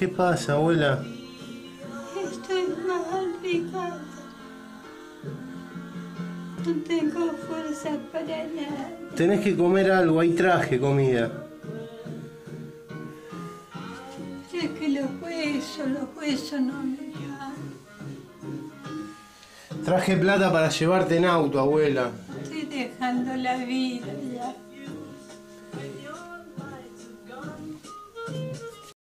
¿Qué pasa, abuela? Estoy mal, Ricardo. No tengo fuerza para nada. Tenés que comer algo, ahí traje comida. Es que los huesos, los huesos no me dan. Traje plata para llevarte en auto, abuela. Estoy dejando la vida ya.